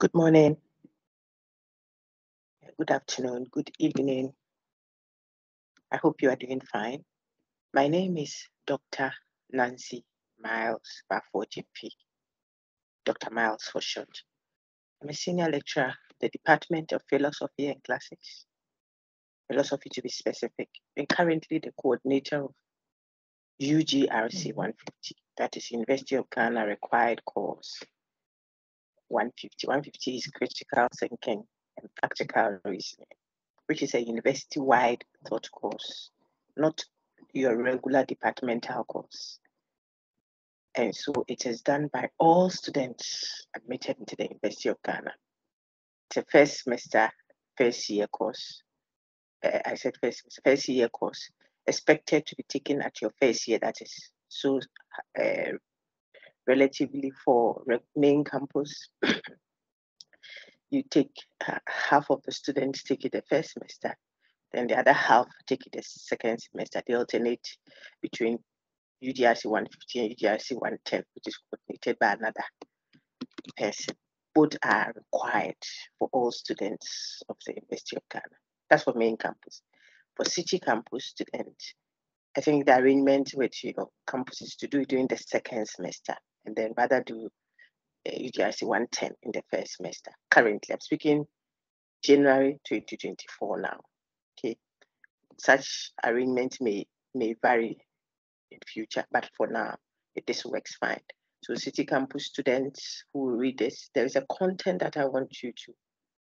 Good morning, good afternoon, good evening. I hope you are doing fine. My name is Dr. Nancy Myles Baffour Gyamfi, Dr. Myles for short. I'm a senior lecturer at the Department of Philosophy and Classics, philosophy to be specific, and currently the coordinator of UGRC mm-hmm. 150, that is University of Ghana required course 150. 150 is critical thinking and practical reasoning, which is a university wide thought course, not your regular departmental course. And so it is done by all students admitted into the University of Ghana. It's a first semester, first year course. Uh, I said first first year course, expected to be taken at your first year. That is so uh, relatively for main campus. you take uh, half of the students take it the first semester, then the other half take it the second semester. They alternate between UGRC 150 and UGRC 110, which is coordinated by another person. Both are required for all students of the University of Ghana. That's for main campus. For city campus students, I think the arrangement with your campus is to do it during the second semester and then rather do uh, UGRC 110 in the first semester. Currently, I'm speaking January 2024 now. Okay, such arrangement may may vary in future, but for now, it, this works fine. So City Campus students who read this, there is a content that I want you to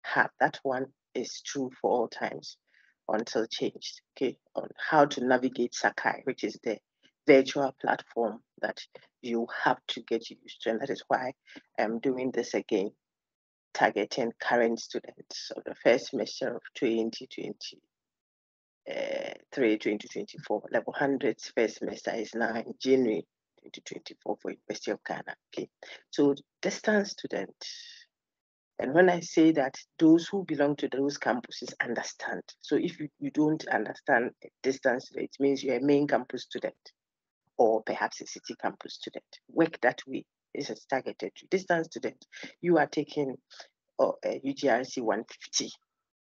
have. That one is true for all times until changed, okay, on how to navigate Sakai, which is the virtual platform that you have to get used to. And that is why I'm doing this again, targeting current students of the first semester of 2020 uh, 3 2024 level 100 first semester is now in January 2024 for University of Ghana. Okay, so distance student. And when I say that those who belong to those campuses understand. So if you, you don't understand distance, it means you're a main campus student or perhaps a city campus student. Work that way. This is targeted to distance student. You are taking uh, UGRC 150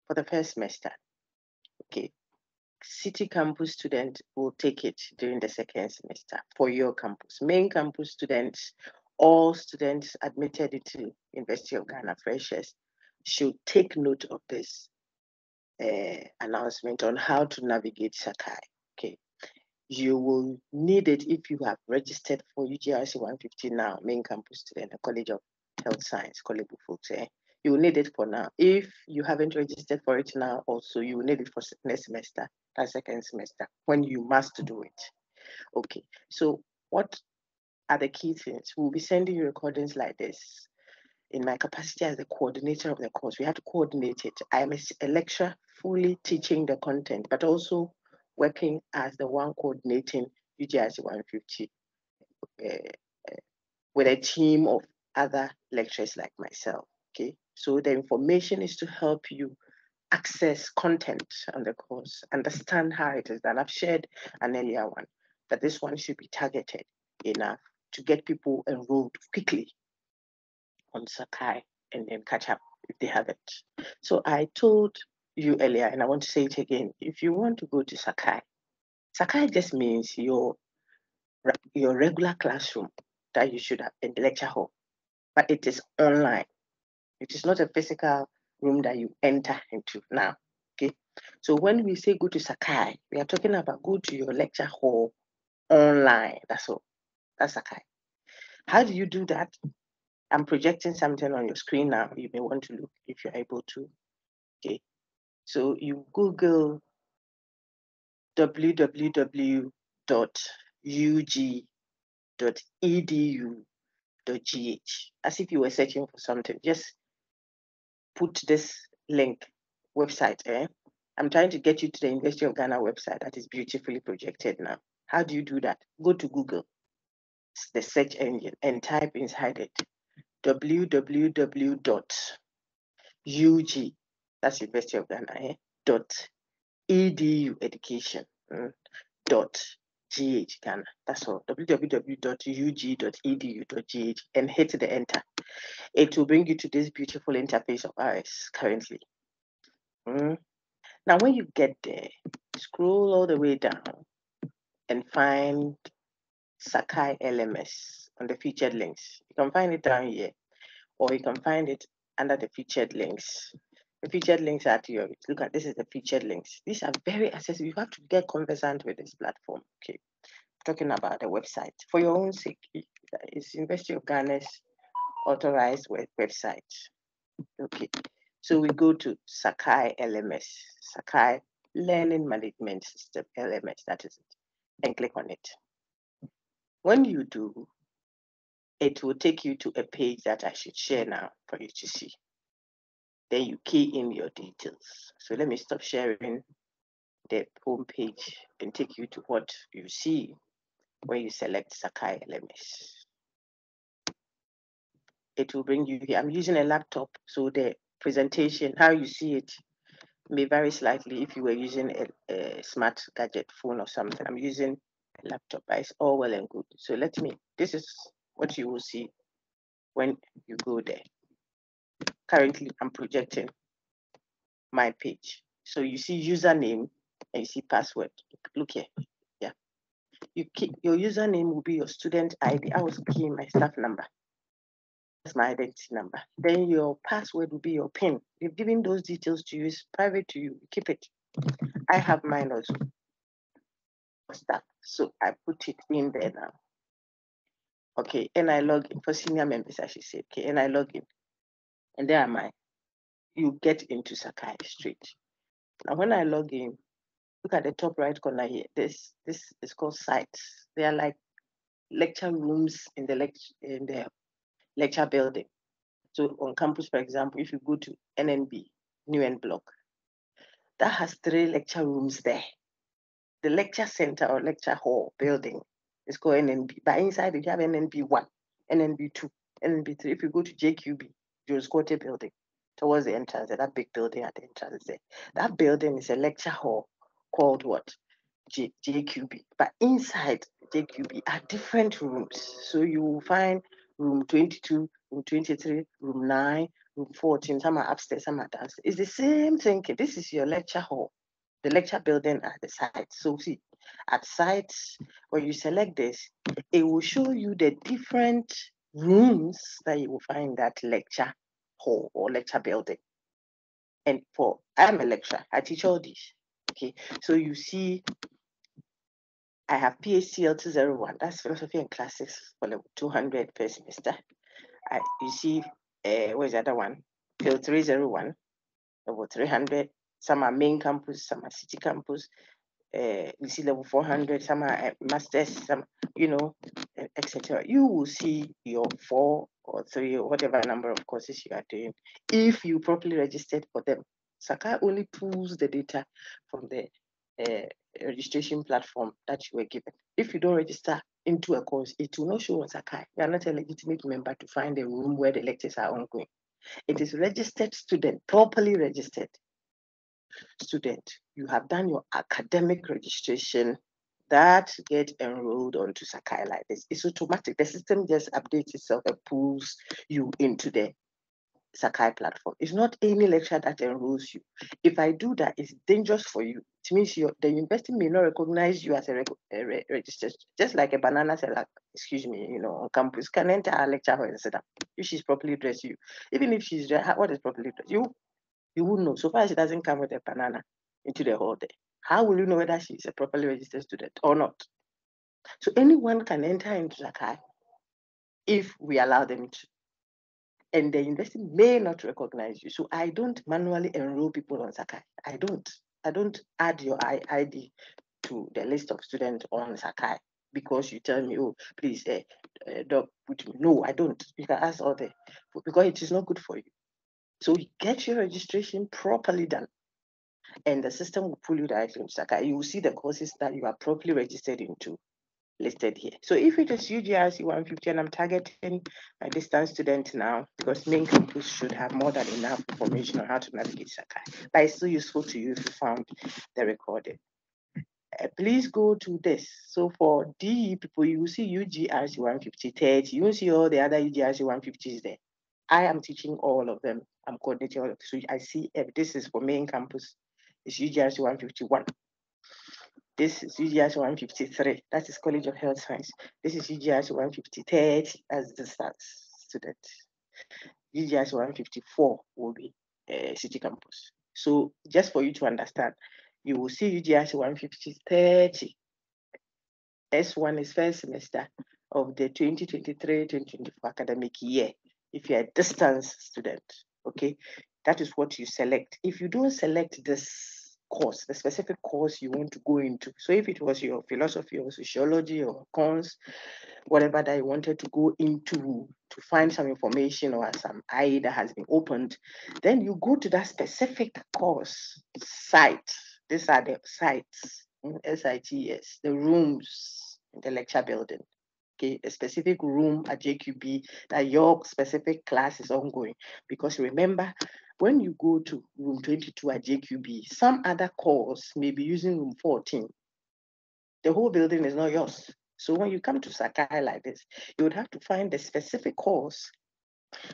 for the first semester. Okay, city campus student will take it during the second semester for your campus. Main campus students, all students admitted into University of Ghana freshers should take note of this uh, announcement on how to navigate Sakai. Okay, you will need it if you have registered for UGRC 150 now, main campus student, the College of Health Science, College of eh? You will need it for now. If you haven't registered for it now, also you will need it for next semester a second semester when you must do it. Okay, so what are the key things? We'll be sending you recordings like this. In my capacity as the coordinator of the course, we have to coordinate it. I am a lecturer fully teaching the content, but also working as the one coordinating UGRC 150 uh, uh, with a team of other lecturers like myself. Okay, so the information is to help you access content on the course, understand how it is done. I've shared an earlier one, but this one should be targeted enough to get people enrolled quickly on Sakai and then catch up if they haven't. So I told you earlier, and I want to say it again, if you want to go to Sakai, Sakai just means your, your regular classroom that you should have in the lecture hall, but it is online. It is not a physical room that you enter into now. Okay. So when we say go to Sakai, we are talking about go to your lecture hall online. That's all. That's Sakai. How do you do that? I'm projecting something on your screen now. You may want to look if you're able to. Okay. So you Google www.ug.edu.gh as if you were searching for something. Just put this link website. Eh? I'm trying to get you to the University of Ghana website that is beautifully projected now. How do you do that? Go to Google, the search engine, and type inside it www.ug, that's University of Ghana, eh? dot edu education mm, dot GH Ghana. That's all. www.ug.edu.gh and hit the enter. It will bring you to this beautiful interface of ours currently. Mm. Now, when you get there, scroll all the way down and find Sakai LMS on the featured links. You can find it down here, or you can find it under the featured links. Featured links are to your look at this is the featured links. These are very accessible. You have to get conversant with this platform. Okay. Talking about the website for your own sake. It's University of Ghana's authorized web website. Okay. So we go to Sakai LMS, Sakai Learning Management System, LMS, that is it, and click on it. When you do, it will take you to a page that I should share now for you to see. Then you key in your details. So let me stop sharing the home page and take you to what you see when you select Sakai LMS. It will bring you here. I'm using a laptop, so the presentation, how you see it, may vary slightly if you were using a, a smart gadget phone or something. I'm using a laptop, but it's all well and good. So let me, this is what you will see when you go there currently I'm projecting my page. So you see username and you see password. Look here. Yeah. You keep your username will be your student ID. I was keying my staff number. That's my identity number. Then your password will be your PIN. They've given those details to you. It's private to you. Keep it. I have mine also. Staff. So I put it in there now. Okay, and I log in for senior members, I should say. Okay, and I log in and there am I. You get into Sakai Street. Now, when I log in, look at the top right corner here. This this is called sites. They are like lecture rooms in the lecture in the lecture building. So on campus, for example, if you go to NNB, New N Block, that has three lecture rooms there. The lecture center or lecture hall building is called NNB. But inside you have NNB one, NNB two, NNB three. If you go to JQB, Jones Quartey building towards the entrance, that big building at the entrance there. That building is a lecture hall called what? J- JQB. But inside JQB are different rooms. So you will find room 22, room 23, room 9, room 14. Some are upstairs, some are downstairs. It's the same thing. This is your lecture hall, the lecture building at the site. So see, at sites, when you select this, it will show you the different rooms that you will find that lecture hall or lecture building. And for I'm a lecturer, I teach all these. Okay, so you see, I have PhD L201, that's philosophy and classics for level 200 per semester. I, you see, uh, where's the other one? Phil 301, level 300. Some are main campus, some are city campus. Uh, you see level 400, some are masters, some, you know, etc. You will see your four or three whatever number of courses you are doing if you properly registered for them. Sakai only pulls the data from the uh, registration platform that you were given. If you don't register into a course, it will not show on Sakai. You are not a legitimate member to find a room where the lectures are ongoing. It is registered student, properly registered student. You have done your academic registration that get enrolled onto Sakai like this. It's automatic. The system just updates itself and pulls you into the Sakai platform. It's not any lecture that enrolls you. If I do that, it's dangerous for you. It means the university may not recognize you as a, a re registered, just like a banana seller, excuse me, you know, on campus can enter a lecture hall and sit down if she's properly dressed. You, even if she's what is properly dressed, you you wouldn't know. So far, as she doesn't come with a banana into the hall there. How will you know whether she's a properly registered student or not? So anyone can enter into Sakai if we allow them to. And the university may not recognize you. So I don't manually enroll people on Sakai. I don't. I don't add your ID to the list of students on Sakai because you tell me, oh, please, uh, doc, put me. No, I don't. You can ask all the, because it is not good for you. So get your registration properly done and the system will pull you directly into Sakai. You will see the courses that you are properly registered into listed here. So if it is UGRC 150 and I'm targeting my distance student now, because main campus should have more than enough information on how to navigate Sakai, but it's still useful to you if you found the recording. uh, please go to this. So for DE people, you will see UGRC 150, 30. You will see all the other UGRC 150s there. I am teaching all of them. I'm coordinating all of them. So I see if this is for main campus. It's UGRC 151. This is UGRC 153. That is College of Health Science. This is UGRC 150, 30 as distance student. UGRC 154 will be uh, City Campus. So just for you to understand, you will see UGRC 150, 30. S1 is first semester of the 2023-2024 academic year. If you're a distance student, okay, that is what you select. If you don't select this course, the specific course you want to go into. So if it was your philosophy or sociology or cons, whatever that you wanted to go into to find some information or some eye that has been opened, then you go to that specific course site. These are the sites, SITS, the rooms in the lecture building. A specific room at JQB that your specific class is ongoing. Because remember, when you go to room 22 at JQB, some other course may be using room 14. The whole building is not yours. So when you come to Sakai like this, you would have to find the specific course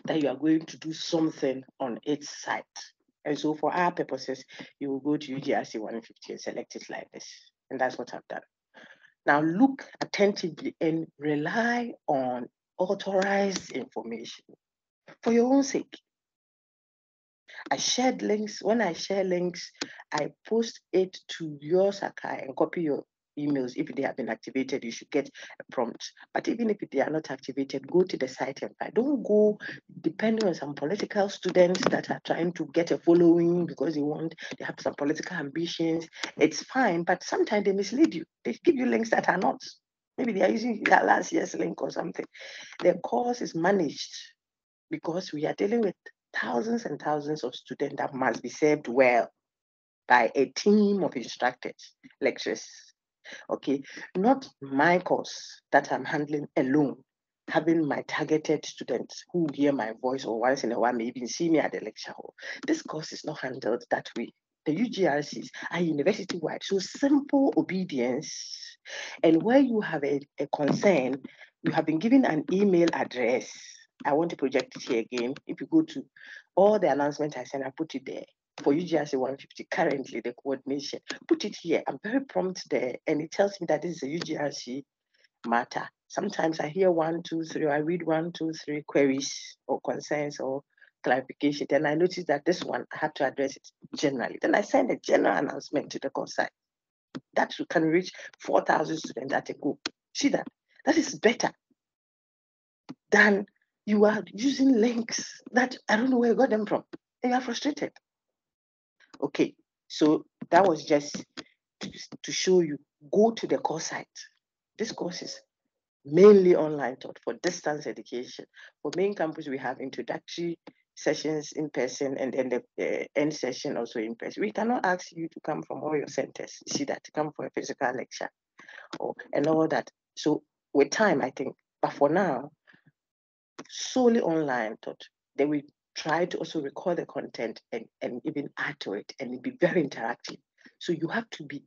that you are going to do something on its site. And so for our purposes, you will go to UGRC 150 and select it like this. And that's what I've done. Now look attentively and rely on authorized information for your own sake. I shared links. When I share links, I post it to your Sakai and copy your emails. If they have been activated, you should get a prompt. But even if they are not activated, go to the site and find. Don't go depending on some political students that are trying to get a following because they want, they have some political ambitions. It's fine, but sometimes they mislead you. They give you links that are not. Maybe they are using that last year's link or something. The course is managed because we are dealing with thousands and thousands of students that must be served well by a team of instructors, lecturers. Okay, not my course that I'm handling alone, having my targeted students who hear my voice or once in a while maybe see me at the lecture hall. This course is not handled that way. The UGRCs are university wide, so simple obedience. And where you have a, a concern, you have been given an email address I want to project it here again. If you go to all the announcements I sent, I put it there. For UGRC 150, currently the coordination, put it here. I'm very prompt there, and it tells me that this is a UGRC matter. Sometimes I hear one, two, three, I read one, two, three queries or concerns or clarification. Then I notice that this one, I have to address it generally. Then I send a general announcement to the consign. That can reach 4,000 students at a go. See that? That is better than you are using links that I don't know where you got them from. And you are frustrated. Okay, so that was just to, to show you go to the course site. This course is mainly online taught for distance education. For main campus, we have introductory sessions in person and then the uh, end session also in person. We cannot ask you to come from all your centers. You see that, come for a physical lecture or and all that. So with time, I think, but for now, solely online taught. They will try to also record the content and, and even add to it and be very interactive. So you have to be,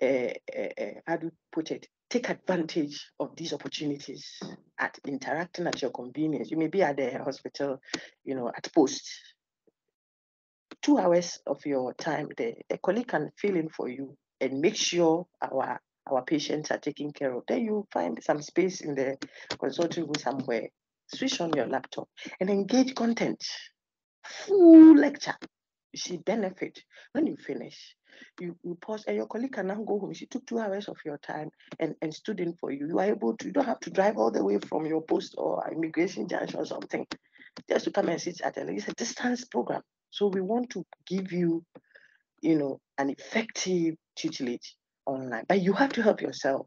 uh, uh, uh, how do you put it, take advantage of these opportunities at interacting at your convenience. You may be at the hospital, you know, at post. Two hours of your time, the, the colleague can fill in for you and make sure our our patients are taken care of. Then you find some space in the consulting room somewhere. Switch on your laptop and engage content. Full lecture. You see benefit. When you finish, you, you pause and your colleague can now go home. She took two hours of your time and, and stood in for you. You are able to, you don't have to drive all the way from your post or immigration junction or something just to come and sit at a, it's a distance program. So we want to give you, you know, an effective tutelage online. But you have to help yourself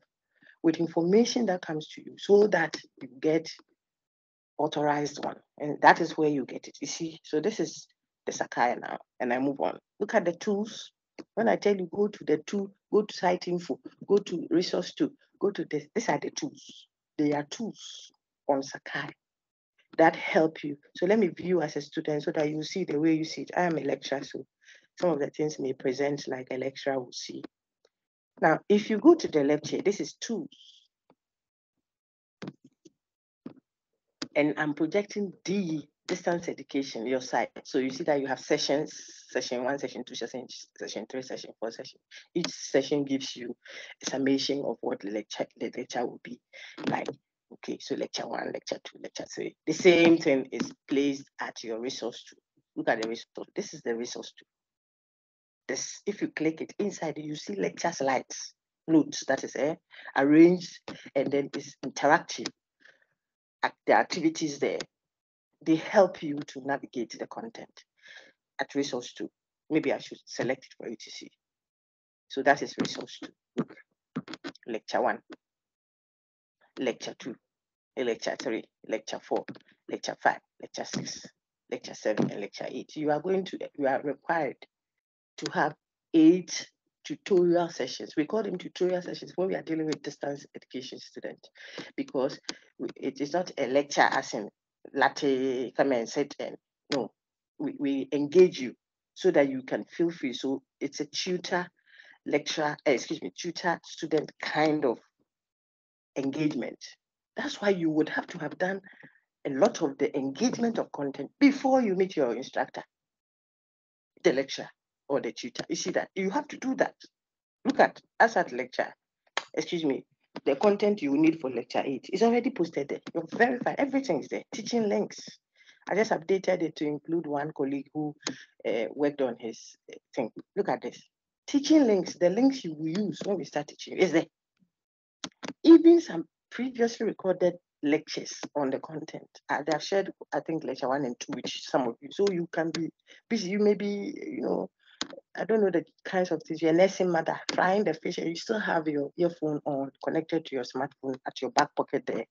with information that comes to you so that you get authorized one. And that is where you get it. You see, so this is the Sakai now. And I move on. Look at the tools. When I tell you go to the tool, go to site info, go to resource tool, go to this. These are the tools. They are tools on Sakai that help you. So let me view as a student so that you see the way you see it. I am a lecturer, so some of the things may present like a lecturer will see. Now, if you go to the lecture, this is tools. And I'm projecting D distance education, your site. So you see that you have sessions, session one, session two, session, session three, session four, session. Each session gives you a summation of what the lecture, the lecture will be like. Okay, so lecture one, lecture two, lecture three. The same thing is placed at your resource tool. Look at the resource. This is the resource tool. This, if you click it inside, you see lecture slides, notes that is eh, arranged, and then it's interactive. The activities there, they help you to navigate the content at resource two. Maybe I should select it for you to see. So that is resource two. Lecture one, lecture two, lecture three, lecture four, lecture five, lecture six, lecture seven, and lecture eight. You are going to, you are required to have eight tutorial sessions. We call them tutorial sessions when we are dealing with distance education students because it is not a lecture as in latte, come and sit and no, we, we engage you so that you can feel free. So it's a tutor lecturer, uh, excuse me, tutor student kind of engagement. That's why you would have to have done a lot of the engagement of content before you meet your instructor, the lecturer or the tutor. You see that you have to do that. Look at us at lecture. Excuse me. The content you need for lecture eight is already posted there. You're verified. Everything is there. Teaching links. I just updated it to include one colleague who uh, worked on his uh, thing. Look at this. Teaching links, the links you will use when we start teaching is there. Even some previously recorded lectures on the content. Uh, they have shared, I think, lecture one and two, which some of you. So you can be busy. You may be, you know, I don't know the kinds of things. You're a nursing mother, frying the fish, and you still have your earphone on, connected to your smartphone at your back pocket there,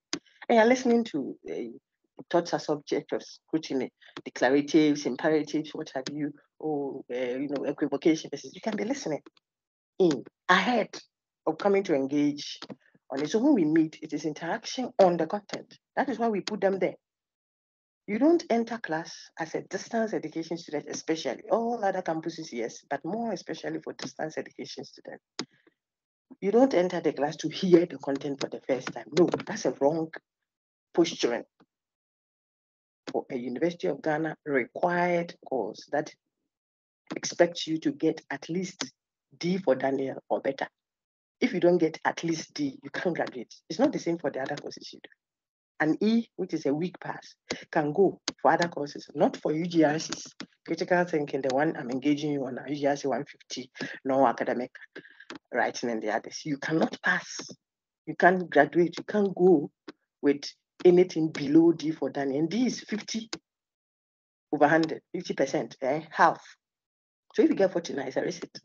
and you're listening to uh, thoughts as subject of scrutiny, declaratives, imperatives, what have you, or uh, you know, equivocation. You can be listening in ahead of coming to engage on it. So when we meet, it is interaction on the content. That is why we put them there. You don't enter class as a distance education student, especially all other campuses, yes, but more especially for distance education students. You don't enter the class to hear the content for the first time. No, that's a wrong posturing for a University of Ghana required course that expects you to get at least D for Daniel or better. If you don't get at least D, you can't graduate. It's not the same for the other courses you do. An E, which is a weak pass, can go for other courses, not for UGRCs. Critical thinking, the one I'm engaging you on, UGRC 150, no academic writing and the others. You cannot pass. You can't graduate. You can't go with anything below D for Danny. And D is 50 over 100, 50%, eh? half. So if you get 49, it's a receipt.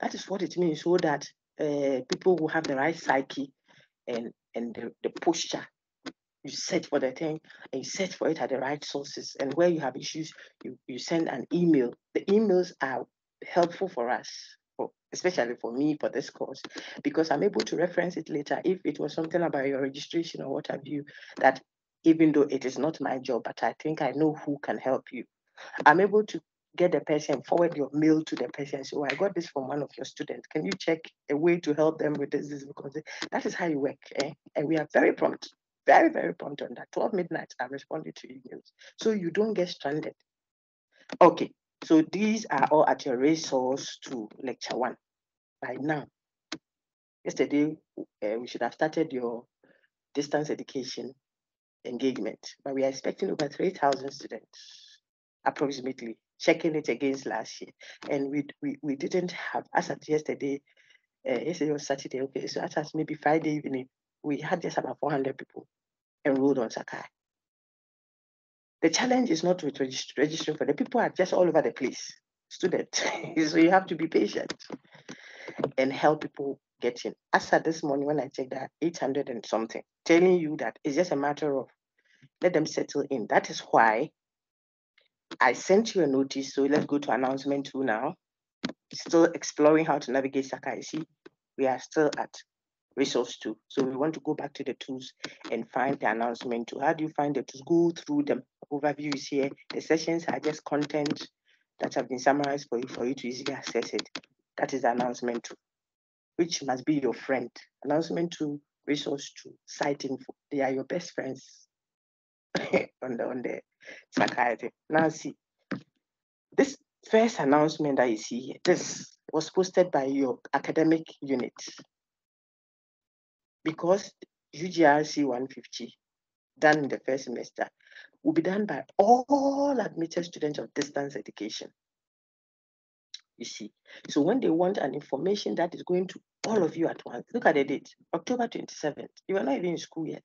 That is what it means, so that uh, people will have the right psyche and and the, the posture. You search for the thing and you search for it at the right sources. And where you have issues, you, you send an email. The emails are helpful for us, for, especially for me for this course, because I'm able to reference it later if it was something about your registration or what have you, that even though it is not my job, but I think I know who can help you. I'm able to get the person, forward your mail to the person. So I got this from one of your students. Can you check a way to help them with this? this because that is how you work. Eh? And we are very prompt, very, very prompt on that. 12 midnight, I responded to emails. So you don't get stranded. Okay, so these are all at your resource to lecture one right now. Yesterday, uh, we should have started your distance education engagement, but we are expecting over 3,000 students approximately checking it against last year. And we we, we didn't have, as at yesterday, uh, yesterday was Saturday, okay, so as at maybe Friday evening, we had just about 400 people enrolled on Sakai. The challenge is not with regist- registering for the people are just all over the place, students. so you have to be patient and help people get in. As at this morning, when I checked that 800 and something, telling you that it's just a matter of let them settle in. That is why I sent you a notice, so let's go to announcement two now. Still exploring how to navigate Sakai. See, we are still at resource two. So we want to go back to the tools and find the announcement two. How do you find the tools? Go through them. Overview is here. The sessions are just content that have been summarized for you for you to easily access it. That is the announcement two. which must be your friend. Announcement two, resource two, site info. They are your best friends on the on the psychiatry. Now see, this first announcement that you see here, this was posted by your academic unit because UGRC 150 done in the first semester will be done by all admitted students of distance education. You see, so when they want an information that is going to all of you at once, look at the date, October 27th. You are not even in school yet.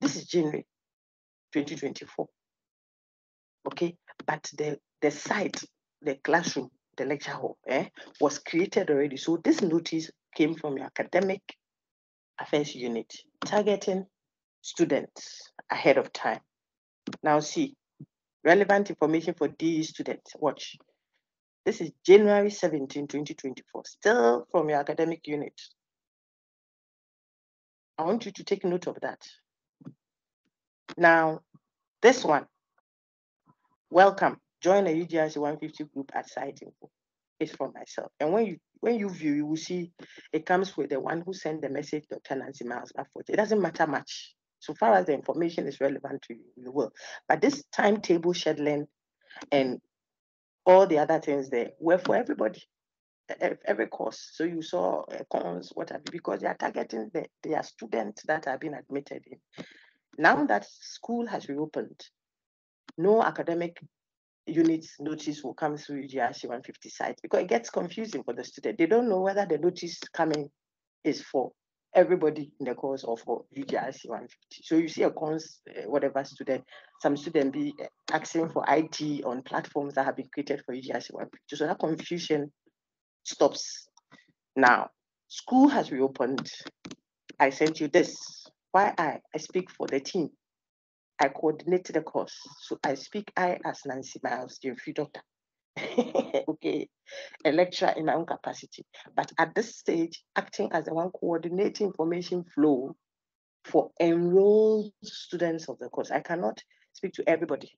This is January 2024. Okay, but the, the site, the classroom, the lecture hall eh, was created already. So this notice came from your academic affairs unit, targeting students ahead of time. Now see, relevant information for these students. Watch. This is January 17, 2024, still from your academic unit. I want you to take note of that. Now, this one, welcome. Join the UGRC 150 group at site info. It's from myself. And when you when you view, you will see it comes with the one who sent the message, Dr. Nancy Myles Baffour. It doesn't matter much. So far as the information is relevant to you, you will. But this timetable scheduling and all the other things there were for everybody, every course. So you saw uh, cons, what have you, because they are targeting the, their students that have been admitted in. Now that school has reopened, no academic units notice will come through GRC 150 site because it gets confusing for the student. They don't know whether the notice coming is for everybody in the course of UGRC 150. So you see a cons, uh, whatever student, some student be uh, asking for IT on platforms that have been created for UGRC 150. So that confusion stops now. School has reopened. I sent you this. Why I? I speak for the team. I coordinate the course. So I speak I as Nancy Myles, the free doctor. okay, a lecturer in my own capacity. But at this stage, acting as the one coordinating information flow for enrolled students of the course. I cannot speak to everybody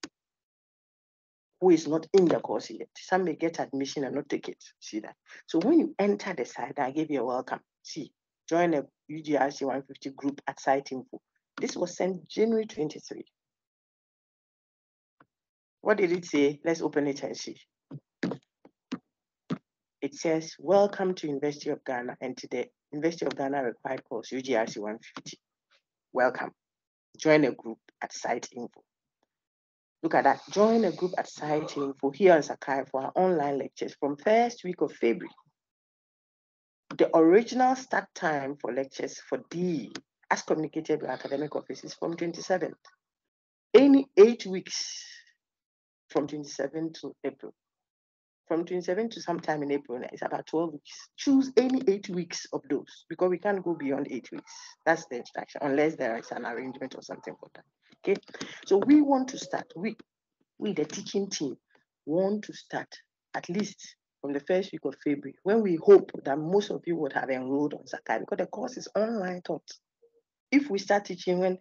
who is not in the course yet. Some may get admission and not take it. See that? So when you enter the site, I give you a welcome. See, join the UGRC 150 group at site info. This was sent January 23. What did it say? Let's open it and see it says, welcome to University of Ghana and to the University of Ghana required course, UGRC 150. Welcome. Join a group at site info. Look at that. Join a group at site info here on Sakai for our online lectures from first week of February. The original start time for lectures for D, as communicated by academic offices, from 27th. Any eight weeks from 27 to April from 27 to sometime in April, it's about 12 weeks. Choose any eight weeks of those because we can't go beyond eight weeks. That's the instruction, unless there is an arrangement or something for that. Okay, so we want to start, we, we the teaching team, want to start at least from the first week of February, when we hope that most of you would have enrolled on Sakai because the course is online taught. If we start teaching when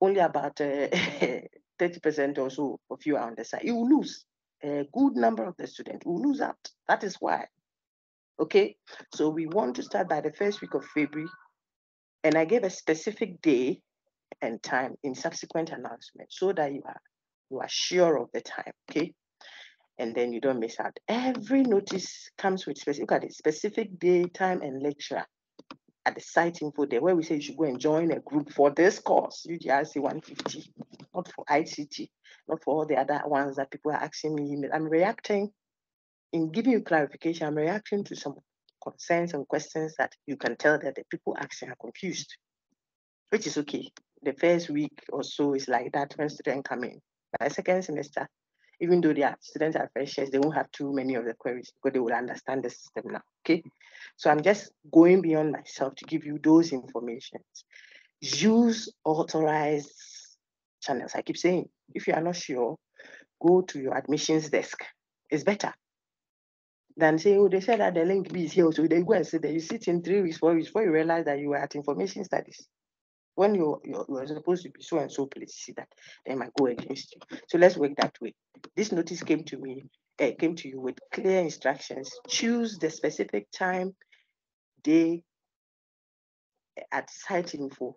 only about 30% uh, or so of you are on the side, you will lose a good number of the students will lose out. That is why. Okay, so we want to start by the first week of February, and I gave a specific day and time in subsequent announcements so that you are you are sure of the time. Okay, and then you don't miss out. Every notice comes with specific look at a specific day, time, and lecturer at the site info there where we say you should go and join a group for this course, UGRC 150, not for ICT, not for all the other ones that people are asking me. I'm reacting in giving you clarification, I'm reacting to some concerns and questions that you can tell that the people asking are confused, which is okay. The first week or so is like that when students come in. By the second semester, even though their students are freshers, they won't have too many of the queries because they will understand the system now. Okay. So I'm just going beyond myself to give you those informations. Use authorized channels. I keep saying, if you are not sure, go to your admissions desk. It's better than say, oh, they said that the link B is here. So they go and sit there. You sit in three weeks, four weeks before you realize that you were at information studies when you're, you're, you're, supposed to be so and so please see that they might go against you. So let's work that way. This notice came to me, uh, came to you with clear instructions. Choose the specific time day at site info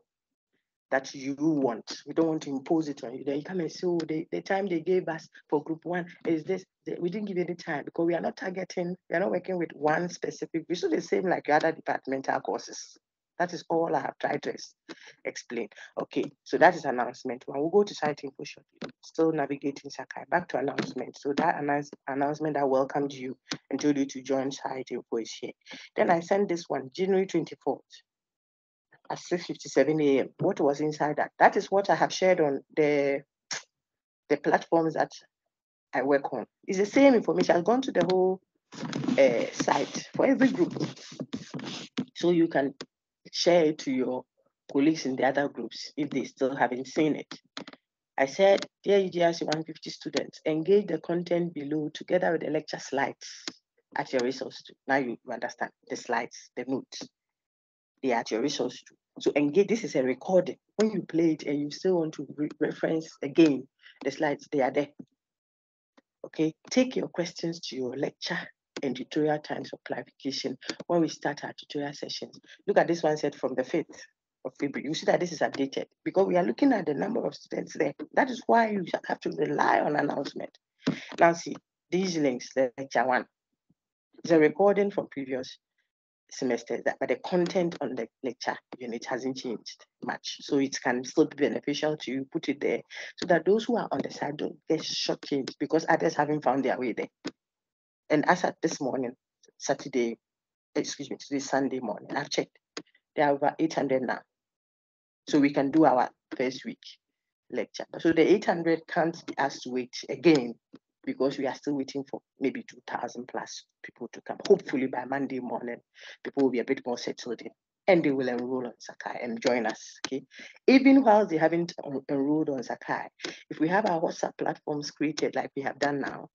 that you want. We don't want to impose it on you. Then you come and say, oh, the, the time they gave us for group one is this. We didn't give any time because we are not targeting, we are not working with one specific. We should the same like other departmental courses. That is all I have tried to explain. Okay, so that is announcement one. We'll go to site info shortly. Still navigating Sakai. Back to announcement. So that announce, announcement that welcomed you and told you to join site info is here. Then I sent this one, January 24th at 6.57 a.m. What was inside that? That is what I have shared on the, the platforms that I work on. It's the same information. I've gone to the whole uh, site for every group. So you can share it to your colleagues in the other groups if they still haven't seen it. I said, dear UGRC 150 students, engage the content below together with the lecture slides at your resource. Now you understand the slides, the notes. They are at your resource so engage, this is a recording. When you play it and you still want to re reference again, the slides, they are there. Okay, take your questions to your lecture and tutorial times for clarification when we start our tutorial sessions. Look at this one said from the 5th of February. You see that this is updated because we are looking at the number of students there. That is why you have to rely on announcement. Now see, these links, the lecture one, is a recording from previous semesters but the content on the lecture unit hasn't changed much so it can still be beneficial to you, put it there so that those who are on the side don't get shortchanged because others haven't found their way there and as at this morning saturday excuse me today sunday morning i've checked there are over 800 now so we can do our first week lecture so the 800 can't be asked to wait again because we are still waiting for maybe 2,000 plus people to come. Hopefully by Monday morning, people will be a bit more settled in and they will enroll on Sakai and join us. Okay. Even while they haven't enrolled on Sakai, if we have our WhatsApp platforms created like we have done now,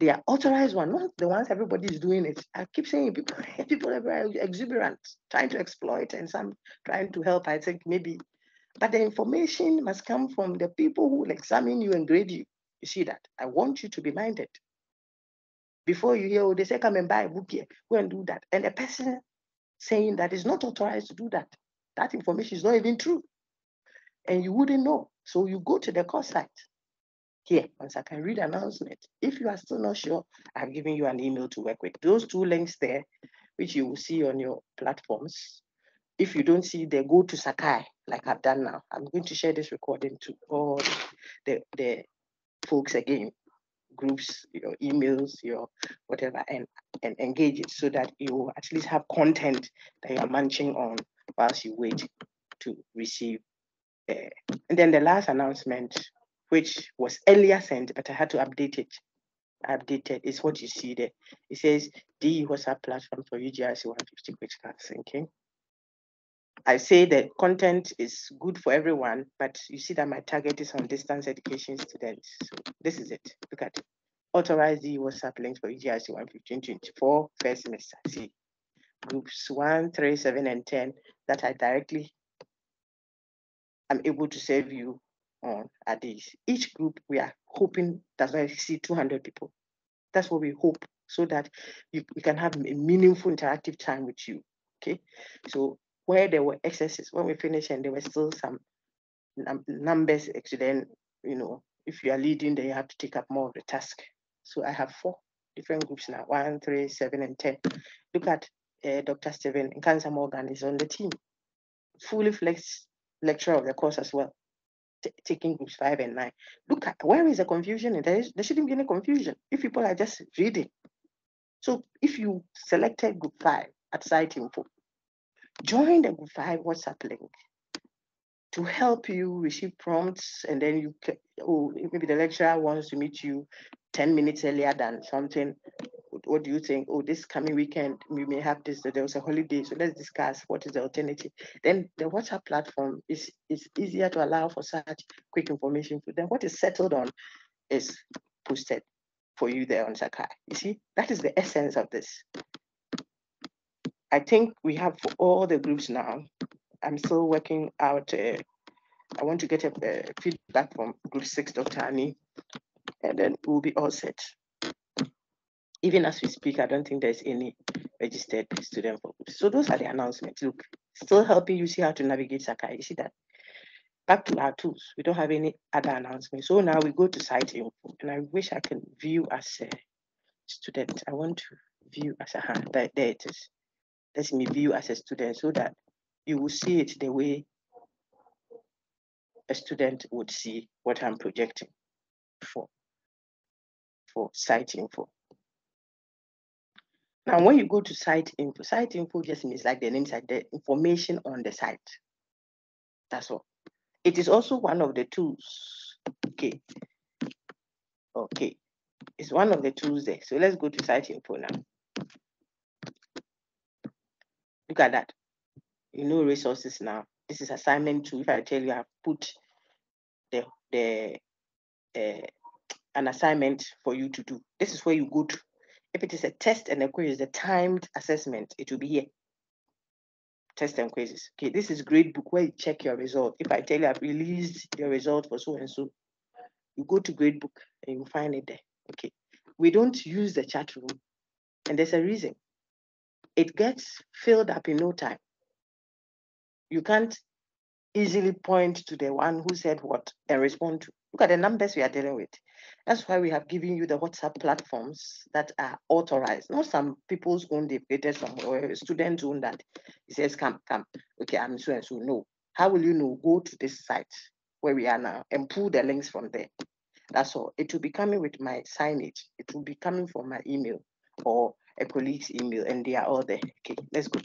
they are authorized one, not the ones everybody is doing it. I keep saying people, people are exuberant, trying to exploit and some trying to help. I think maybe, but the information must come from the people who will examine you and grade you. You see that? I want you to be minded. Before you hear, oh, they say, come and buy a book here, go and do that. And the person saying that is not authorized to do that. That information is not even true. And you wouldn't know. So you go to the course site. Here, once I can read announcement. If you are still not sure, I've given you an email to work with. Those two links there, which you will see on your platforms. If you don't see, they go to Sakai, like I've done now. I'm going to share this recording to all the, the folks again, groups, your emails, your whatever, and, and engage it so that you at least have content that you are munching on whilst you wait to receive. Uh, and then the last announcement, which was earlier sent, but I had to update it. Updated is what you see there. It says the WhatsApp platform for UGRC 150 critical thinking. I say that content is good for everyone, but you see that my target is on distance education students. So this is it. Look at it. Authorize the WhatsApp links for UGRC 11524 first semester. See, groups 1, 3, 7, and 10 that I directly am able to serve you on at these. Each group we are hoping does not exceed 200 people. That's what we hope so that you, can have a meaningful interactive time with you. Okay, so where there were excesses when we finished and there were still some num numbers then you know if you are leading then you have to take up more of the task so i have four different groups now one three seven and ten look at uh, dr Steven Cancer Morgan is on the team fully flexed lecturer of the course as well taking groups five and nine. Look at where is the confusion there, is, there shouldn't be any confusion if people are just reading. So if you selected group five at site info join the Group 5 WhatsApp link to help you receive prompts and then you can, oh maybe the lecturer wants to meet you 10 minutes earlier than something what do you think oh this coming weekend we may have this there was a holiday so let's discuss what is the alternative then the whatsapp platform is is easier to allow for such quick information then what is settled on is posted for you there on sakai you see that is the essence of this I think we have for all the groups now. I'm still working out. Uh, I want to get a, a, feedback from Group Six, Dr. Annie, and then we'll be all set. Even as we speak, I don't think there's any registered student for. So those are the announcements. Look, still helping you see how to navigate Sakai. You see that? Back to our tools. We don't have any other announcements. So now we go to site info. And I wish I can view as a student. I want to view as a hand. There, there it is. Let me view as a student so that you will see it the way a student would see what I'm projecting for, for site info. Now, when you go to site info, site info just means like the name said, the information on the site. That's all. It is also one of the tools. Okay. Okay. It's one of the tools there. So let's go to site info now. Look at that. You know resources now. This is assignment two. If I tell you I've put the the uh, an assignment for you to do. This is where you go to. If it is a test and a quiz, the timed assessment, it will be here. Test and quizzes. Okay, this is gradebook where you check your result. If I tell you I've released your result for so and so, you go to gradebook and you find it there. Okay. We don't use the chat room, and there's a reason. It gets filled up in no time. You can't easily point to the one who said what and respond to. Look at the numbers we are dealing with. That's why we have given you the WhatsApp platforms that are authorized, not some people's own they've created some or students own that. He says, come, come. Okay, I'm so and so. No. How will you know? Go to this site where we are now and pull the links from there. That's all. It will be coming with my signage. It will be coming from my email or a colleague's email, and they are all there. Okay, let's go.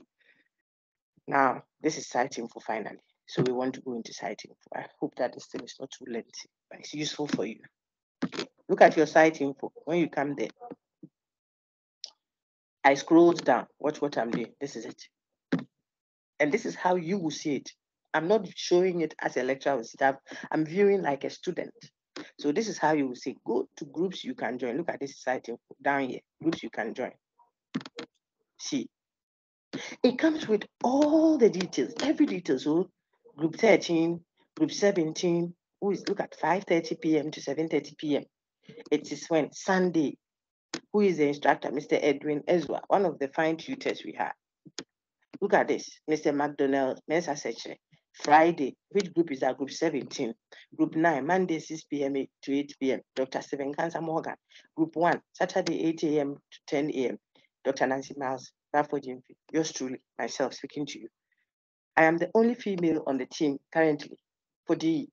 Now, this is site info finally. So we want to go into site info. I hope that this thing is not too lengthy, it's useful for you. Look at your site info when you come there. I scrolled down. Watch what I'm doing. This is it. And this is how you will see it. I'm not showing it as a lecturer I'm viewing like a student. So this is how you will see. Go to groups you can join. Look at this site info down here. Groups you can join. See. It comes with all the details, every detail. So group 13, group 17, who is look at 5.30 p.m. to 7.30 p.m. It is when Sunday, who is the instructor, Mr. Edwin Ezra, one of the fine tutors we have. Look at this, Mr. McDonald Mensa Seche. Friday, which group is that? Group 17. Group 9, Monday, 6 p.m. to 8 p.m. Dr. Stephen Cancer Morgan. Group 1, Saturday, 8 a.m. to 10 a.m. Dr. Nancy Myles, Baffour Gyamfi. Yours truly, myself, speaking to you. I am the only female on the team currently for the,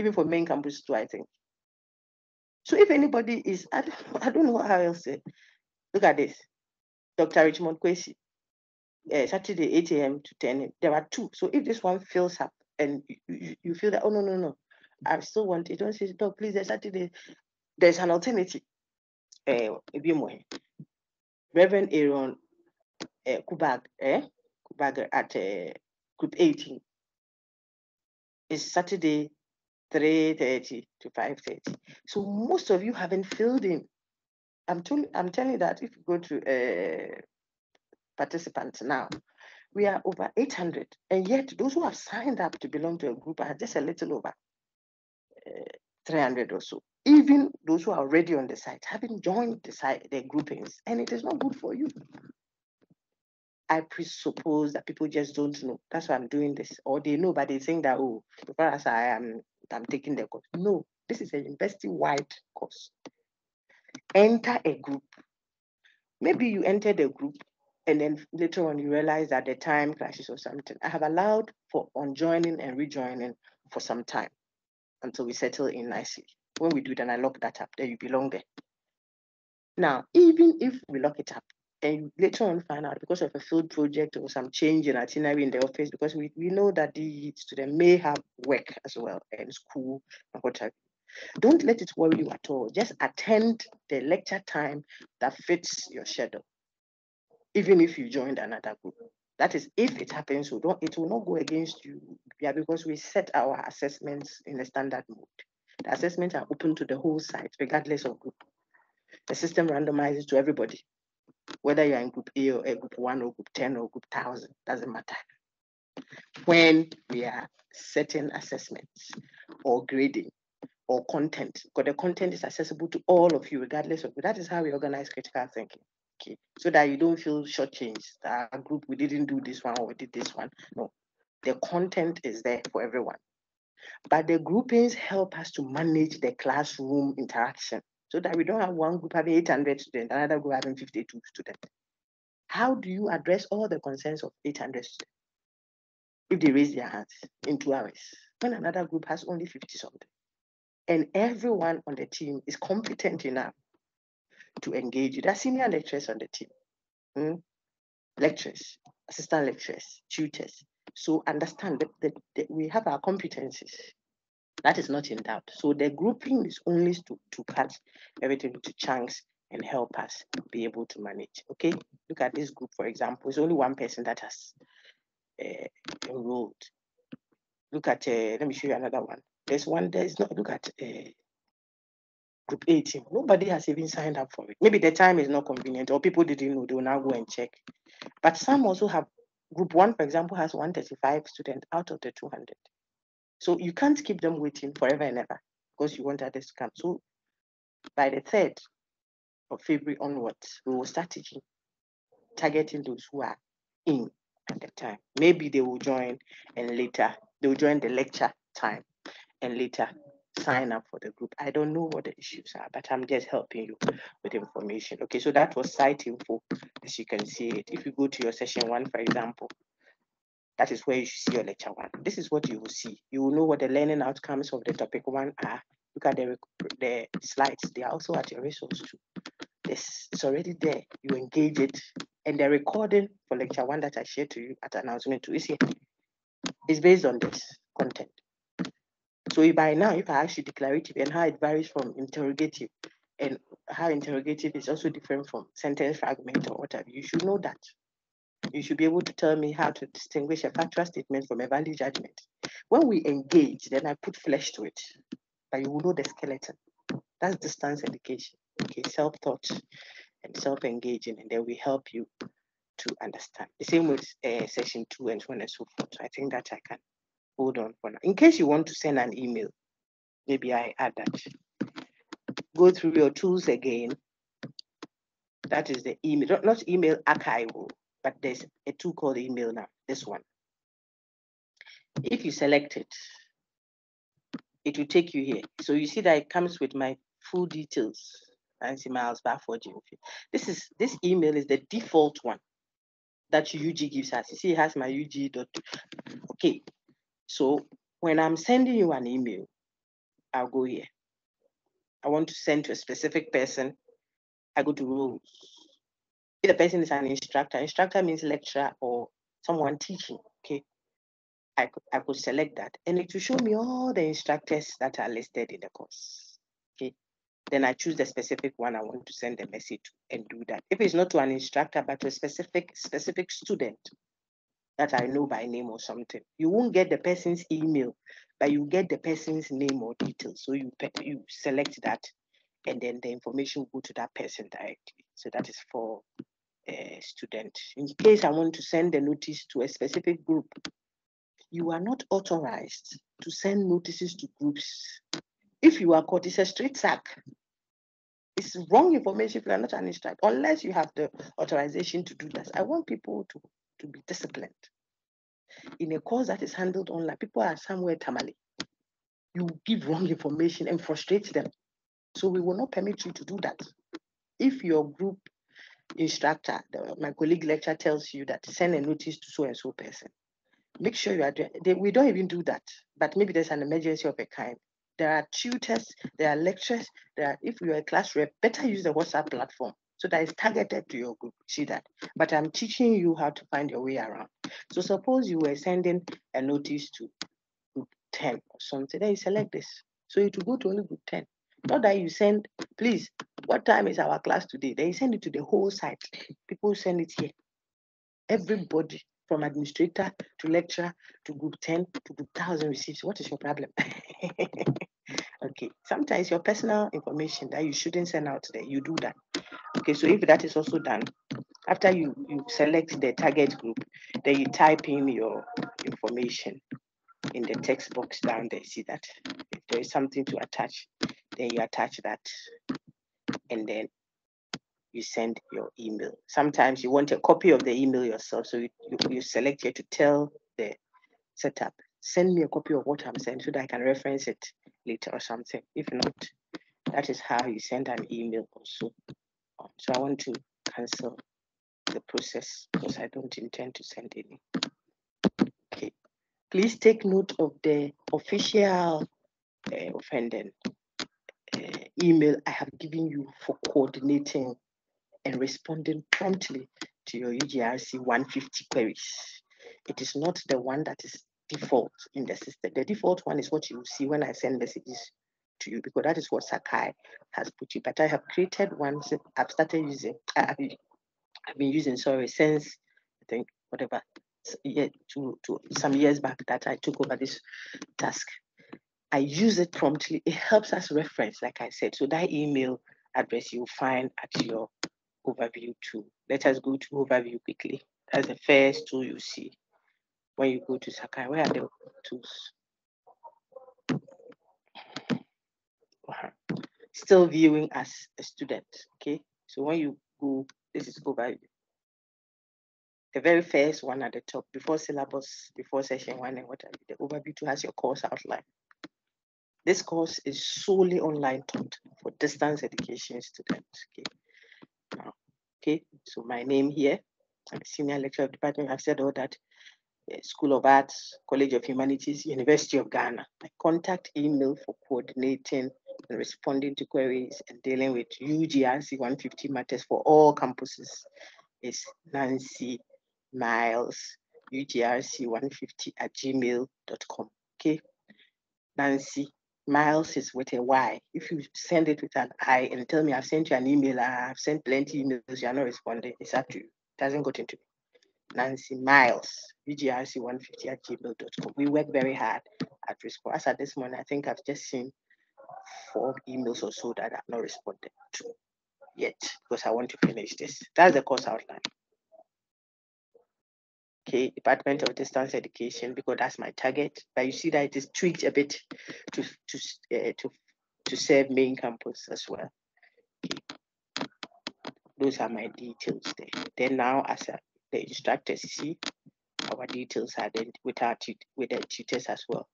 even for main campus too, I think. So if anybody is, I don't, I don't know how else to, look at this. Dr. Richmond Kwesi, uh, Saturday 8 a.m. to 10 a.m. There are two. So if this one fills up and you, you, feel that, oh, no, no, no, I still want it, don't say, no, please, there's Saturday, there's an alternative. Uh, Reverend Aaron uh, Kubag, eh? Kubag at uh, group 18 is Saturday 3.30 to 5.30. So most of you haven't filled in. I'm, tell, I'm telling you that if you go to uh, participants now, we are over 800. And yet those who have signed up to belong to a group are just a little over uh, 300 or so. Even those who are already on the site haven't joined the site, their groupings, and it is not good for you. I presuppose that people just don't know. That's why I'm doing this. Or they know, but they think that, oh, as I am, I'm taking the course. No, this is a university-wide course. Enter a group. Maybe you enter the group and then later on you realize that the time clashes or something. I have allowed for on joining and rejoining for some time until we settle in nicely. When we do then I lock that up, there you belong there. Now, even if we lock it up, and later on find out because of a field project or some change in itinerary in the office, because we, we know that the student may have work as well and school and what have you. Don't let it worry you at all. Just attend the lecture time that fits your schedule, even if you joined another group. That is, if it happens, so don't, it will not go against you. Yeah, because we set our assessments in a standard mode. The assessments are open to the whole site, regardless of group. The system randomizes to everybody whether you're in group A or A, group one or group 10 or group 1000, doesn't matter. When we are setting assessments or grading or content, because the content is accessible to all of you, regardless of that is how we organize critical thinking. Okay, so that you don't feel shortchanged. Our group, we didn't do this one or we did this one. No, the content is there for everyone. But the groupings help us to manage the classroom interaction so that we don't have one group having 800 students, another group having 52 students. How do you address all the concerns of 800 students if they raise their hands in two hours when another group has only 50 something? And everyone on the team is competent enough to engage. There are senior lecturers on the team, hmm? lecturers, assistant lecturers, tutors. So understand that, that, that we have our competencies. That is not in doubt. So the grouping is only to, to cut everything into chunks and help us be able to manage. Okay, look at this group, for example. It's only one person that has uh, enrolled. Look at, uh, let me show you another one. There's one, there's not, look at uh, group 18. Nobody has even signed up for it. Maybe the time is not convenient or people didn't know, they will now go and check. But some also have, group one, for example, has 135 students out of the 200. So you can't keep them waiting forever and ever because you want others to come. So by the third of February onwards, we will start teaching, targeting those who are in at the time. Maybe they will join and later they will join the lecture time and later sign up for the group. I don't know what the issues are, but I'm just helping you with information. Okay, so that was site info, as you can see it. If you go to your session one, for example, that is where you see your lecture one. This is what you will see. You will know what the learning outcomes of the topic one are. Look at the, the slides. They are also at your resource too. This is already there. You engage it. And the recording for lecture one that I shared to you at announcement two is here. It's based on this content. So by now, if I ask you declarative and how it varies from interrogative, and how interrogative is also different from sentence fragment or whatever, you should know that. You should be able to tell me how to distinguish a factual statement from a value judgment. When we engage, then I put flesh to it, but you will know the skeleton. That's distance education. Okay, self-taught and self-engaging, and then we help you to understand. The same with uh, session two and so on and so forth. So I think that I can hold on for now. In case you want to send an email, maybe I add that. Go through your tools again. That is the email, not email archival, but there's a tool called email now, this one. If you select it, it will take you here. So you see that it comes with my full details. Nancy Myles Baffour This is this email is the default one that UG gives us. You see, it has my UG dot. Okay, so when I'm sending you an email, I'll go here. I want to send to a specific person. I go to rules. The person is an instructor, instructor means lecturer or someone teaching. Okay. I could, I could select that and it will show me all the instructors that are listed in the course. Okay. Then I choose the specific one I want to send the message to and do that. If it's not to an instructor, but to a specific specific student, that I know by name or something. You won't get the person's email, but you get the person's name or details. So you you select that, and then the information will go to that person directly. So that is for a student. In case I want to send the notice to a specific group, you are not authorized to send notices to groups. If you are caught, it's a straight sack. It's wrong information if you are not an instructor, unless you have the authorization to do that. I want people to to be disciplined. In a course that is handled online, people are somewhere tamale. You give wrong information and frustrate them. So we will not permit you to do that. If your group instructor, the, my colleague lecturer tells you that send a notice to so and so person, make sure you are. They, we don't even do that, but maybe there's an emergency of a kind. There are tutors, there are lecturers. There are, if you're a class rep, better use the WhatsApp platform so that is targeted to your group. See that? But I'm teaching you how to find your way around. So suppose you were sending a notice to group 10 or something, then you select this. So it will go to only group 10. Not that you send, please, what time is our class today? Then you send it to the whole site. People send it here. Everybody from administrator to lecturer to group 10 to group 1000 receives. What is your problem? okay, sometimes your personal information that you shouldn't send out there, you do that. Okay, so if that is also done, after you, you select the target group, then you type in your information in the text box down there. See that? If there is something to attach, then you attach that and then you send your email. Sometimes you want a copy of the email yourself, so you, you, you select here to tell the setup, send me a copy of what I'm sending so that I can reference it later or something. If not, that is how you send an email also. Um, so I want to cancel the process because I don't intend to send any. Okay. Please take note of the official uh, offending email I have given you for coordinating and responding promptly to your UGRC 150 queries. It is not the one that is default in the system. The default one is what you see when I send messages to you because that is what Sakai has put you. But I have created one. I've started using. I've, I've been using sorry since I think whatever yeah, to, to some years back that I took over this task. I use it promptly. It helps us reference, like I said. So that email address you'll find at your overview tool. Let us go to overview quickly. That's the first tool you see when you go to Sakai. Where are the tools? Still viewing as a student, okay? So when you go, this is overview. The very first one at the top, before syllabus, before session one and what are the overview tool has your course outline. This course is solely online taught for distance education students. Okay. Now, okay, so my name here, I'm a senior lecturer of department. I've said all that. Eh, School of Arts, College of Humanities, University of Ghana. My contact email for coordinating and responding to queries and dealing with UGRC 150 matters for all campuses is Nancy Myles, UGRC150 at gmail.com. Okay. Nancy Myles is with a Y. If you send it with an I and tell me I've sent you an email, I've sent plenty emails, you're not responding, it's up to you. It hasn't got into me. Nancy Myles, UGRC150 at gmail.com. We work very hard at response. As at this moment, I think I've just seen four emails or so that I've not responded to yet because I want to finish this. That's the course outline okay, Department of Distance Education, because that's my target. But you see that it is tweaked a bit to to uh, to to serve main campus as well. Okay. Those are my details there. Then now, as a, the instructors, see, our details are then with our with the tutors as well.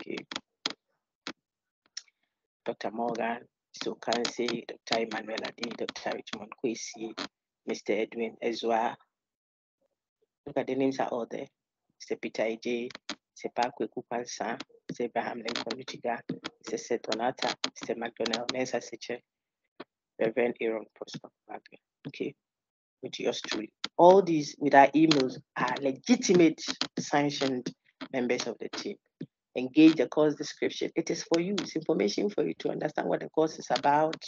Okay. Dr. Morgan, so can say Dr. Emmanuel Adi, Dr. Richmond Kwesi, Mr. Edwin Ezra, Look at the names are all there. Mr. Peter AJ, Mr. Parkway Kupansa, Mr. Abraham Lincoln Michigan, Mr. Seth Donata, Mr. McDonald, Mensa Seche, Reverend Aaron Prosper. Okay, with yours truly. All these with our emails are legitimate sanctioned members of the team. Engage the course description. It is for you, it's information for you to understand what the course is about,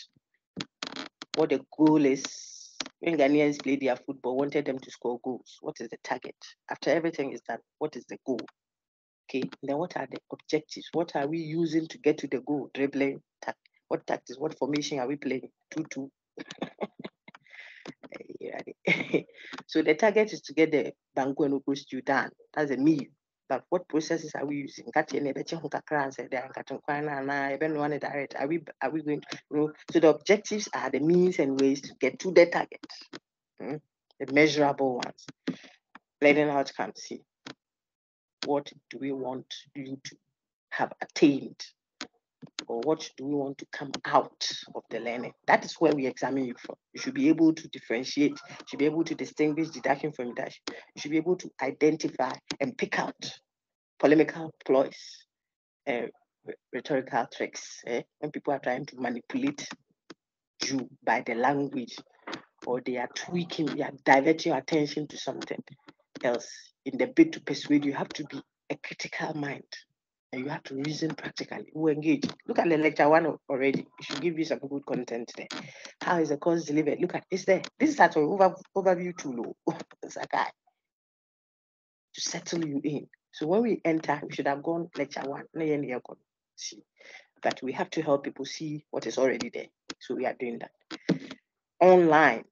what the goal is, when Ghanaians play their football, wanted them to score goals. What is the target? After everything is done, what is the goal? Okay, then what are the objectives? What are we using to get to the goal? Dribbling, what tactics, what formation are we playing? 2 eh, 2. so the target is to get the Bangu and done. That's a meal. But what processes are we using? Are we are we going to you know, so the objectives are the means and ways to get to the target. Hmm? The measurable ones. Learning outcomes. See what do we want you to have attained? Or what do we want to come out of the learning? That is where we examine you from. You should be able to differentiate, you should be able to distinguish deduction from deduction. You should be able to identify and pick out polemical ploys, uh, rhetorical tricks. Eh? When people are trying to manipulate you by the language, or they are tweaking, they are diverting your attention to something else in the bid to persuade you, have to be a critical mind you have to reason practically. Who engage? Look at the lecture one already. It should give you some good content there. How is the course delivered? Look at it's there. This is at over, overview tool. Oh. it's a guy to settle you in. So when we enter, we should have gone lecture one. See, but we have to help people see what is already there. So we are doing that. Online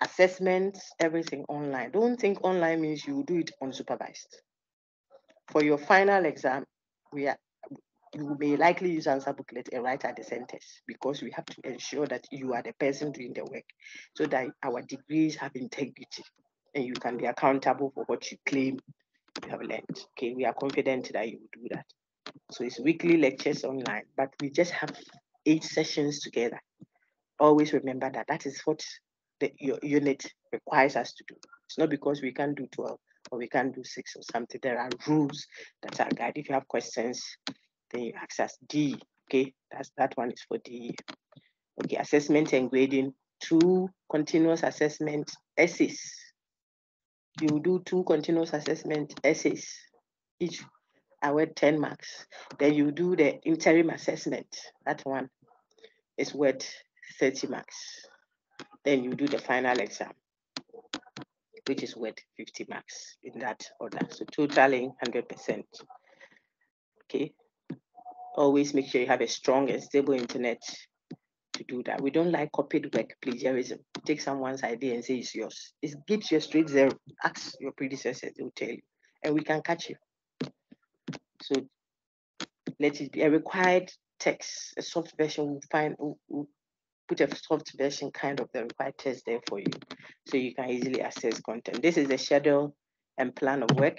assessments, everything online. Don't think online means you do it unsupervised. For your final exam, we are you may likely use answer booklet and write at the centers because we have to ensure that you are the person doing the work so that our degrees have integrity and you can be accountable for what you claim you have learned. Okay, we are confident that you will do that. So it's weekly lectures online, but we just have eight sessions together. Always remember that that is what the your unit requires us to do. It's not because we can do 12 or we can't do six or something. There are rules that are guide. If you have questions, then you access D. Okay, that's that one is for D. Okay, assessment and grading, two continuous assessment essays. You do two continuous assessment essays, each worth 10 marks. Then you do the interim assessment. That one is worth 30 marks. Then you do the final exam which is worth 50 marks in that order. So totaling 100%. Okay. Always make sure you have a strong and stable internet to do that. We don't like copied work plagiarism. Take someone's idea and say it's yours. It gives you a straight zero. Ask your predecessors, they'll tell you. And we can catch you. So let it be a required text, a soft version. We'll find we'll, put a soft version kind of the required test there for you so you can easily access content. This is the schedule and plan of work.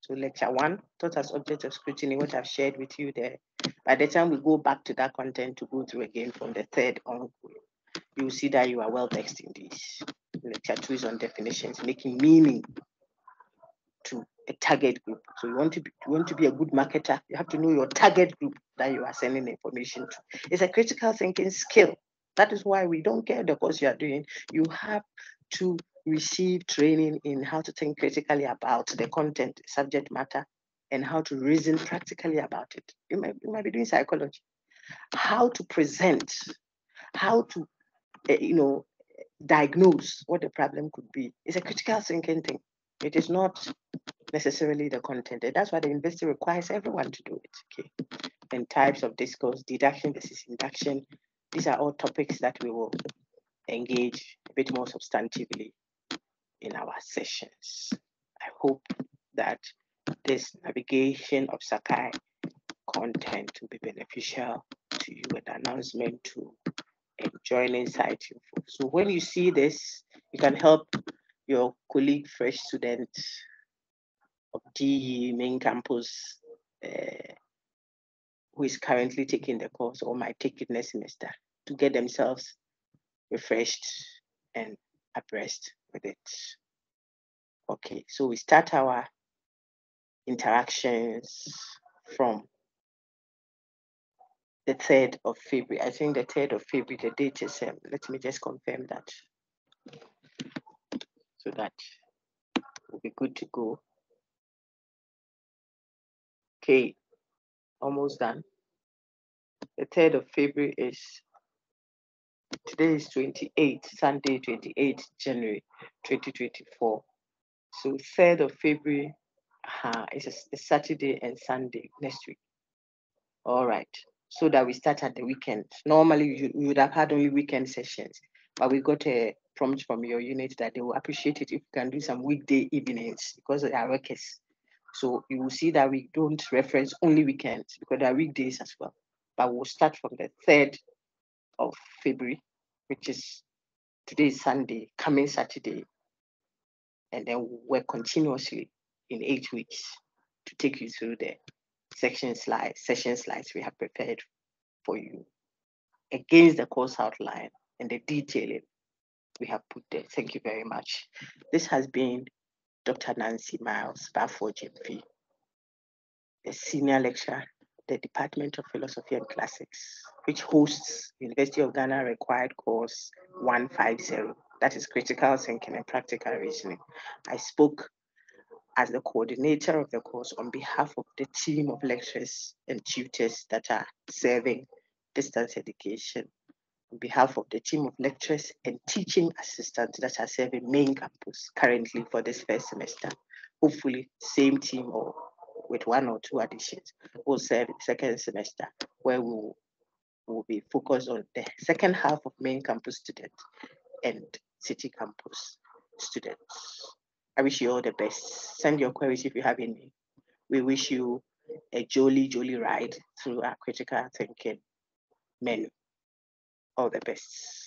So lecture one, taught as object of scrutiny, what I've shared with you there. By the time we go back to that content to go through again from the third on, you'll see that you are well versed in this. Lecture two is on definitions, making meaning to a target group. So you want to be you want to be a good marketer, you have to know your target group that you are sending information to. It's a critical thinking skill. That is why we don't care the course you are doing. You have to receive training in how to think critically about the content, subject matter, and how to reason practically about it. You might, you might be doing psychology. How to present, how to, uh, you know, diagnose what the problem could be. It's a critical thinking thing. It is not necessarily the content. And that's why the university requires everyone to do it. Okay. And types of discourse, deduction versus induction. These are all topics that we will engage a bit more substantively in our sessions. I hope that this navigation of Sakai content will be beneficial to you with announcement to and joining site info. So when you see this, you can help your colleague, fresh student of DE main campus uh, who is currently taking the course or might take it next semester to get themselves refreshed and abreast with it. Okay, so we start our interactions from the 3rd of February. I think the 3rd of February, the date is, um, let me just confirm that so that we'll be good to go. Okay, almost done. The 3rd of February is, today is 28, Sunday, 28 January 2024. So 3rd of February uh, is a, a Saturday and Sunday next week. All right, so that we start at the weekend. Normally, you, you would have had only weekend sessions, but we got a prompt from your unit that they will appreciate it if you can do some weekday evenings because they are workers. So you will see that we don't reference only weekends because there are weekdays as well. But we'll start from the 3rd of February, which is today is Sunday, coming Saturday, and then we'll work continuously in eight weeks to take you through the section slides, session slides we have prepared for you against the course outline and the detailing we have put there. Thank you very much. This has been Dr. Nancy Myles, Baffour Gyamfi, a senior lecturer the Department of Philosophy and Classics, which hosts University of Ghana required course 150. That is critical thinking and practical reasoning. I spoke as the coordinator of the course on behalf of the team of lecturers and tutors that are serving distance education on behalf of the team of lecturers and teaching assistants that are serving main campus currently for this first semester. Hopefully, same team or with one or two additions will serve second semester, where we will, will be focused on the second half of main campus students and city campus students. I wish you all the best. Send your queries if you have any. We wish you a jolly, jolly ride through our critical thinking menu. All the best.